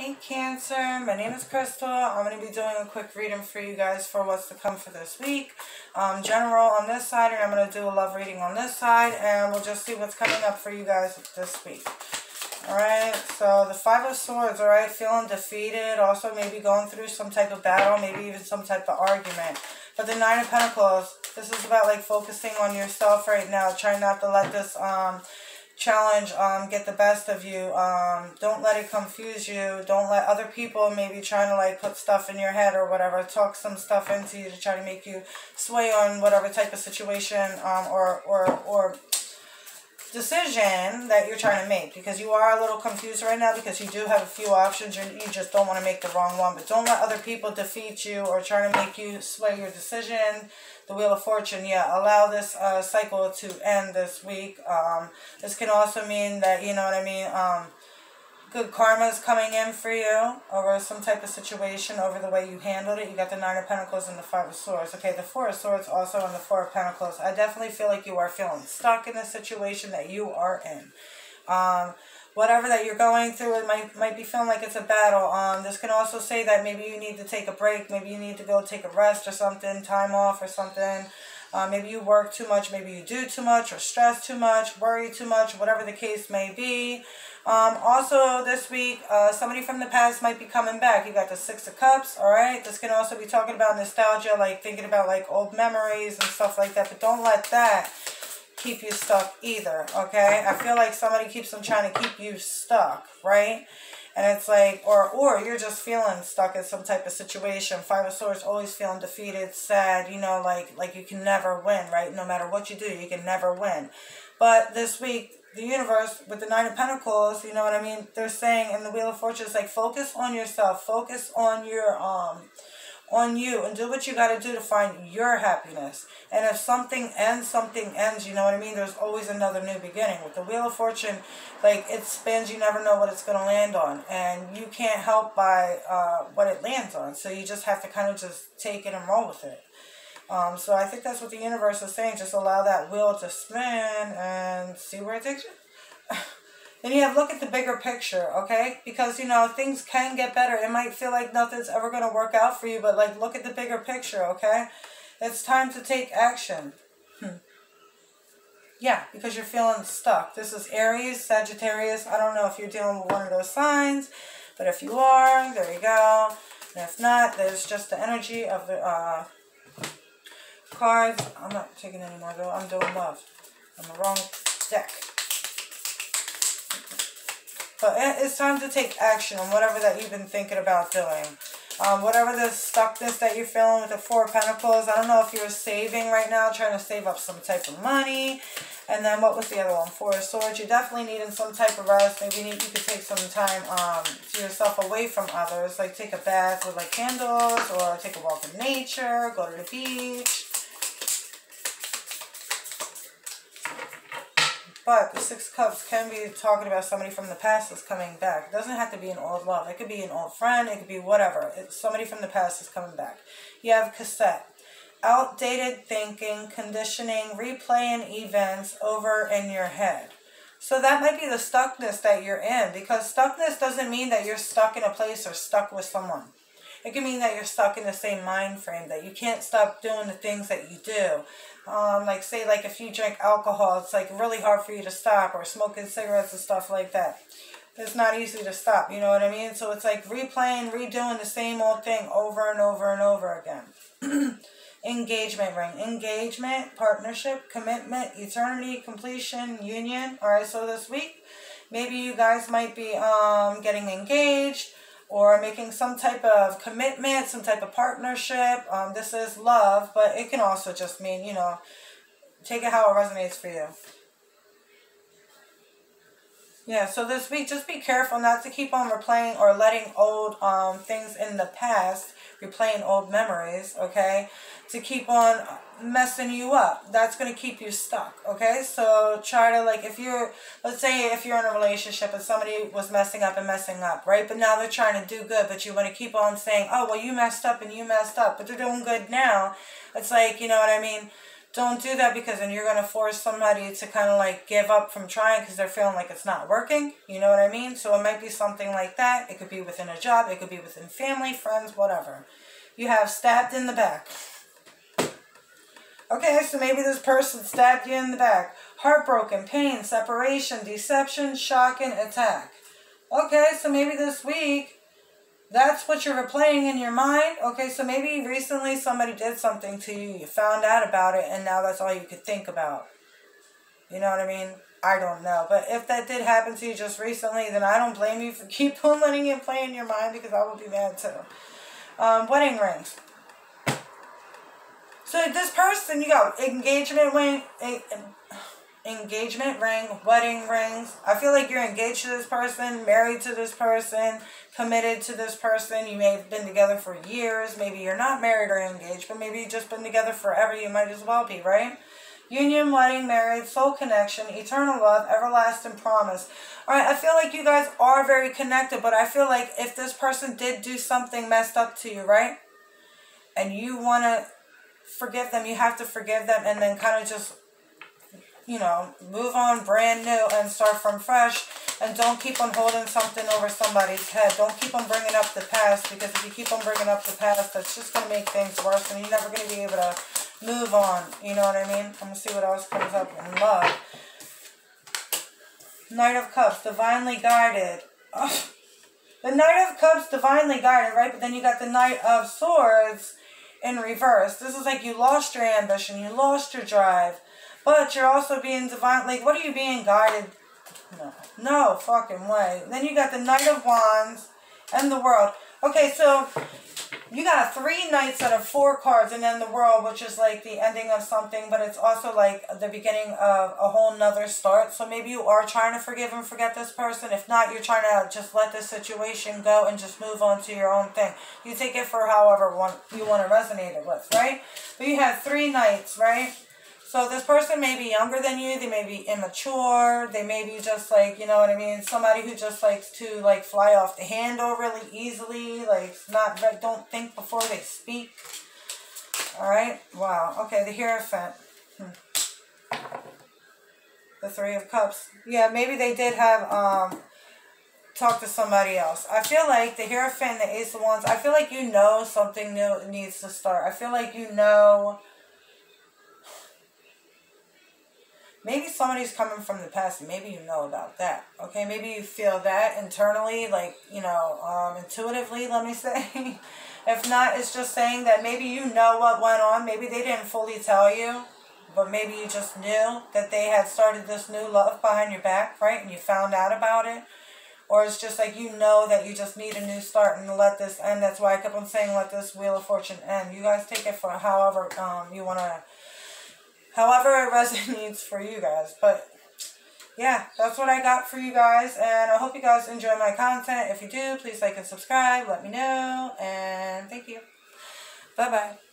Hey Cancer, my name is Christal. I'm going to be doing a quick reading for you guys for what's to come for this week. Um, general on this side, and I'm going to do a love reading on this side, and we'll just see what's coming up for you guys this week. Alright, so the Five of Swords, alright, feeling defeated, also maybe going through some type of battle, maybe even some type of argument. But the Nine of Pentacles, this is about like focusing on yourself right now, trying not to let this um challenge um, get the best of you. Um, don't let it confuse you. Don't let other people maybe trying to like put stuff in your head or whatever, talk some stuff into you to try to make you sway on whatever type of situation um, or, or, or decision that you're trying to make because you are a little confused right now because you do have a few options and you just don't want to make the wrong one but don't let other people defeat you or try to make you sway your decision. The wheel of fortune yeah allow this uh, cycle to end this week. Um, this can also mean that you know what I mean um, good karma is coming in for you over some type of situation, over the way you handled it. You got the Nine of Pentacles and the Five of Swords. Okay, the Four of Swords also and the Four of Pentacles. I definitely feel like you are feeling stuck in the situation that you are in. Um, whatever that you're going through, it might, might be feeling like it's a battle. Um, this can also say that maybe you need to take a break. Maybe you need to go take a rest or something, time off or something. Uh, maybe you work too much, maybe you do too much, or stress too much, worry too much, whatever the case may be. Um, also, this week, uh, somebody from the past might be coming back. You got the Six of Cups, all right? This can also be talking about nostalgia, like thinking about like old memories and stuff like that. But don't let that keep you stuck either, okay? I feel like somebody keeps on trying to keep you stuck, right? And it's like, or or you're just feeling stuck in some type of situation. Five of Swords, always feeling defeated, sad, you know, like like you can never win, right? No matter what you do, you can never win. But this week, the universe with the Nine of Pentacles, you know what I mean? They're saying in the Wheel of Fortune, it's like focus on yourself, focus on your um on you and do what you got to do to find your happiness. And if something ends, something ends, you know what I mean? There's always another new beginning. With the Wheel of Fortune, like it spins, you never know what it's going to land on. And you can't help by uh, what it lands on. So you just have to kind of just take it and roll with it. Um, so I think that's what the universe is saying. Just allow that wheel to spin and see where it takes you. Then you have look at the bigger picture, okay? Because, you know, things can get better. It might feel like nothing's ever going to work out for you, but, like, look at the bigger picture, okay? It's time to take action. Hmm. Yeah, because you're feeling stuck. This is Aries, Sagittarius. I don't know if you're dealing with one of those signs, but if you are, there you go. And if not, there's just the energy of the uh, cards. I'm not taking any more, though. I'm doing love. I'm the wrong deck. But it's time to take action on whatever that you've been thinking about doing. Um, whatever the stuckness that you're feeling with the Four Pentacles. I don't know if you're saving right now, trying to save up some type of money. And then what was the other one? Four of Swords. You're definitely needing some type of rest. Maybe you, need, you could take some time um, to yourself away from others. Like take a bath with like candles or take a walk in nature, go to the beach. But the Six Cups can be talking about somebody from the past that's coming back. It doesn't have to be an old love. It could be an old friend. It could be whatever. It's somebody from the past is coming back. You have cassette. Outdated thinking, conditioning, replaying events over in your head. So that might be the stuckness that you're in because stuckness doesn't mean that you're stuck in a place or stuck with someone. It can mean that you're stuck in the same mind frame, that you can't stop doing the things that you do. Um, like say like if you drink alcohol, it's like really hard for you to stop or smoking cigarettes and stuff like that. It's not easy to stop, you know what I mean? So it's like replaying, redoing the same old thing over and over and over again. Engagement ring. Engagement, partnership, commitment, eternity, completion, union. Alright, so this week, maybe you guys might be um, getting engaged or making some type of commitment, some type of partnership. Um, this is love, but it can also just mean, you know, take it how it resonates for you. Yeah, so this week, just be careful not to keep on replaying or letting old um, things in the past, replaying old memories, okay? To keep on messing you up. That's going to keep you stuck, okay? So try to, like, if you're, let's say if you're in a relationship and somebody was messing up and messing up, right? But now they're trying to do good, but you want to keep on saying, oh, well, you messed up and you messed up, but they're doing good now. It's like, you know what I mean? Don't do that because then you're going to force somebody to kind of like give up from trying because they're feeling like it's not working. You know what I mean? So it might be something like that. It could be within a job. It could be within family, friends, whatever. You have stabbed in the back. Okay, so maybe this person stabbed you in the back. Heartbroken, pain, separation, deception, shocking, attack. Okay, so maybe this week that's what you're replaying in your mind. Okay, so maybe recently somebody did something to you, you found out about it, and now that's all you could think about. You know what I mean? I don't know. But if that did happen to you just recently, then I don't blame you for keep on letting it play in your mind because I will be mad too. Um, wedding rings. So this person, you got engagement ring, engagement ring, wedding rings. I feel like you're engaged to this person, married to this person, committed to this person. You may have been together for years. Maybe you're not married or engaged, but maybe you've just been together forever. You might as well be, right? Union, wedding, marriage, soul connection, eternal love, everlasting promise. All right, I feel like you guys are very connected, but I feel like if this person did do something messed up to you, right? And you want to forgive them, you have to forgive them and then kind of just you know, move on brand new and start from fresh. And don't keep on holding something over somebody's head. Don't keep on bringing up the past because if you keep on bringing up the past, that's just going to make things worse and you're never going to be able to move on. You know what I mean? I'm going to see what else comes up in love. Knight of Cups, divinely guided. The Knight of Cups, divinely guided, right? But then you got the Knight of Swords in reverse. This is like you lost your ambition, you lost your drive but you're also being divine. Like, what are you being guided? No. No fucking way. Then you got the Knight of Wands and the World. Okay, so you got three knights out of four cards and then the world which is like the ending of something but it's also like the beginning of a whole nother start so maybe you are trying to forgive and forget this person if not you're trying to just let this situation go and just move on to your own thing you take it for however one you want to resonate it with right but you have three knights right so this person may be younger than you, they may be immature, they may be just like, you know what I mean, somebody who just likes to like fly off the handle really easily, like not don't think before they speak. Alright, wow, okay, the Hierophant. Hmm. The Three of Cups. Yeah, maybe they did have, um, talk to somebody else. I feel like the Hierophant the Ace of Wands, I feel like you know something new needs to start. I feel like you know maybe somebody's coming from the past and maybe you know about that okay? Maybe you feel that internally like you know um, intuitively let me say. If not it's just saying that maybe you know what went on. Maybe they didn't fully tell you but maybe you just knew that they had started this new love behind your back right? And you found out about it. Or it's just like you know that you just need a new start and let this end. That's why i kept on saying let this wheel of fortune end. You guys take it for however um, you want to however it resonates for you guys. But yeah, that's what I got for you guys. And I hope you guys enjoy my content. If you do, please like and subscribe. Let me know. And thank you. Bye-bye.